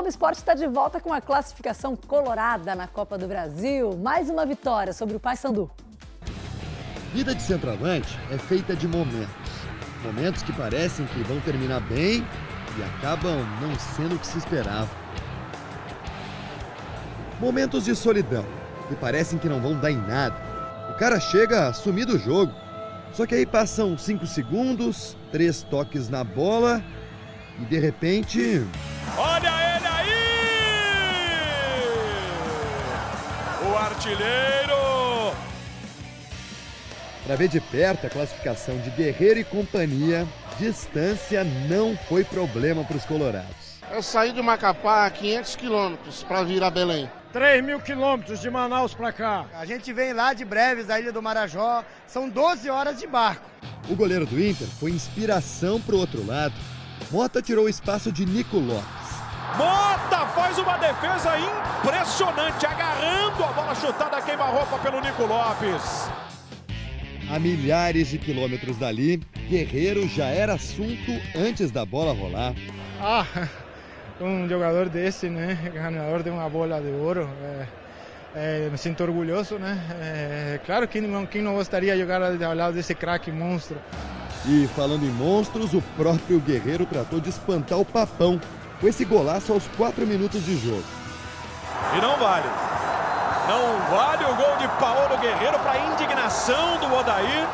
Globo Esporte está de volta com a classificação colorada na Copa do Brasil. Mais uma vitória sobre o Paysandu. Vida de centroavante é feita de momentos. Momentos que parecem que vão terminar bem e acabam não sendo o que se esperava. Momentos de solidão, que parecem que não vão dar em nada. O cara chega a sumir do jogo. Só que aí passam 5 segundos, três toques na bola e de repente. O artilheiro! Para ver de perto a classificação de Guerreiro e companhia, distância não foi problema para os colorados. Eu saí de Macapá a 500 quilômetros para vir a Belém. 3 mil quilômetros de Manaus para cá. A gente vem lá de Breves, da Ilha do Marajó. São 12 horas de barco. O goleiro do Inter foi inspiração para o outro lado. Mota tirou o espaço de Nico Lopes. Mota faz uma defesa impressionante, agarrando a bola chutada queima-roupa pelo Nico Lopes. A milhares de quilômetros dali, Guerreiro já era assunto antes da bola rolar. Ah, um jogador desse, né? Ganhador de uma bola de ouro. É, é, me sinto orgulhoso, né? É, claro que não, quem não gostaria de jogar ao lado desse craque monstro. E falando em monstros, o próprio Guerreiro tratou de espantar o Papão com esse golaço aos 4 minutos de jogo. E não vale. Não vale o gol de Paulo Guerreiro para indignação do Odair.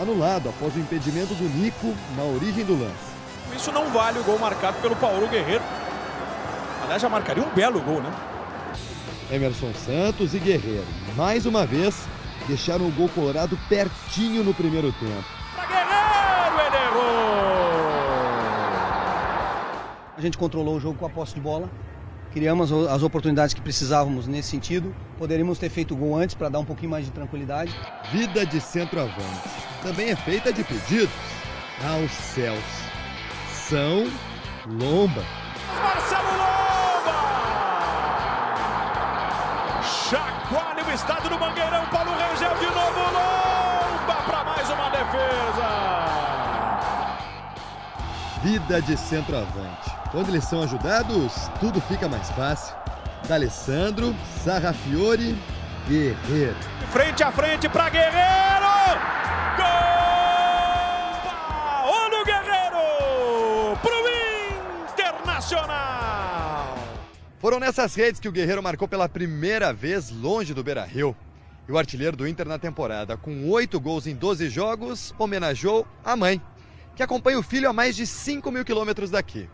Anulado após o impedimento do Nico na origem do lance. Isso não vale o gol marcado pelo Paulo Guerreiro. Aliás, já marcaria um belo gol, né? Emerson Santos e Guerreiro, mais uma vez, deixaram o gol colorado pertinho no primeiro tempo. A gente controlou o jogo com a posse de bola, criamos as oportunidades que precisávamos nesse sentido. Poderíamos ter feito o gol antes para dar um pouquinho mais de tranquilidade. Vida de centroavante também é feita de pedidos aos céus. São Lomba. Marcelo Lomba! Chacoalha o estádio do Mangueirão, Paulo Rangel de novo, Lomba para mais uma defesa! Vida de centroavante. Quando eles são ajudados, tudo fica mais fácil. D'Alessandro, Sarrafiore, Guerreiro. Frente a frente para Guerreiro! Gol! Paulo Guerreiro! Pro Internacional! Foram nessas redes que o Guerreiro marcou pela primeira vez longe do Beira-Rio. E o artilheiro do Inter na temporada, com oito gols em 12 jogos, homenageou a mãe, que acompanha o filho a mais de 5 mil quilômetros daqui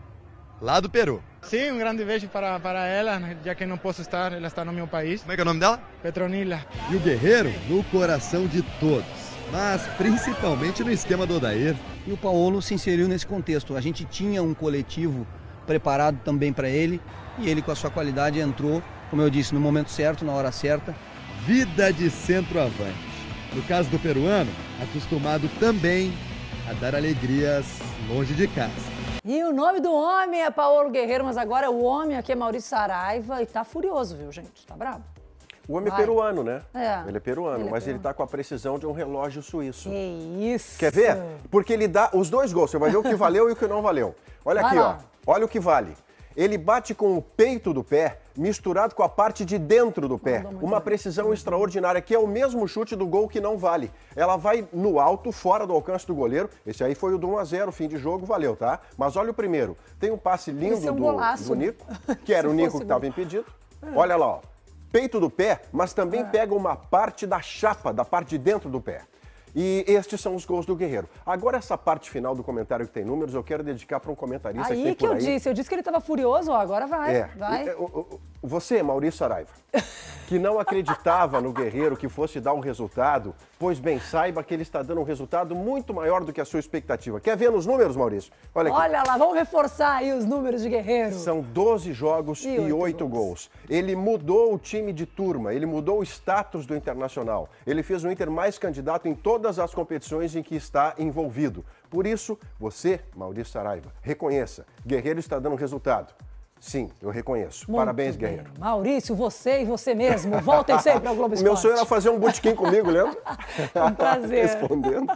lá do Peru. Sim, um grande beijo para, para ela, já que não posso estar, ela está no meu país. Como é que é o nome dela? Petronila. E o Guerreiro no coração de todos, mas principalmente no esquema do Odair. E o Paulo se inseriu nesse contexto. A gente tinha um coletivo preparado também para ele e ele, com a sua qualidade, entrou, como eu disse, no momento certo, na hora certa. Vida de centroavante. No caso do peruano, acostumado também a dar alegrias longe de casa. E o nome do homem é Paulo Guerreiro, mas agora o homem aqui é Maurício Saraiva e tá furioso, viu, gente? Tá bravo? O homem Vai. é peruano, né? É. Ele é peruano, ele é mas peruano. ele tá com a precisão de um relógio suíço. Que isso! Quer ver? Porque ele dá os dois gols, você vai ver o que valeu e o que não valeu. Olha Vai aqui, lá. ó. Olha o que vale. Ele bate com o peito do pé misturado com a parte de dentro do pé. Uma precisão extraordinária, que é o mesmo chute do gol que não vale. Ela vai no alto, fora do alcance do goleiro. Esse aí foi o do 1 a 0 fim de jogo, valeu, tá? Mas olha o primeiro. Tem um passe lindo é um do, do Nico, que era o Nico que estava impedido. Olha lá, ó. Peito do pé, mas também é. pega uma parte da chapa, da parte de dentro do pé. E estes são os gols do Guerreiro. Agora, essa parte final do comentário que tem números, eu quero dedicar para um comentarista aí que tem que eu aí. disse, eu disse que ele estava furioso, ó, agora vai, é. vai. Você, Maurício Saraiva, que não acreditava no Guerreiro que fosse dar um resultado, pois bem, saiba que ele está dando um resultado muito maior do que a sua expectativa. Quer ver nos números, Maurício? Olha, aqui. Olha lá, vamos reforçar aí os números de Guerreiro. São 12 jogos e, e 8 gols. gols. Ele mudou o time de turma, ele mudou o status do Internacional. Ele fez o Inter mais candidato em todas as competições em que está envolvido. Por isso, você, Maurício Saraiva, reconheça, Guerreiro está dando resultado. Sim, eu reconheço. Muito Parabéns, bem. Guerreiro. Maurício, você e você mesmo. Voltem sempre ao Globo Esporte. Meu sonho era fazer um botequim comigo, lembra? um prazer. Respondendo.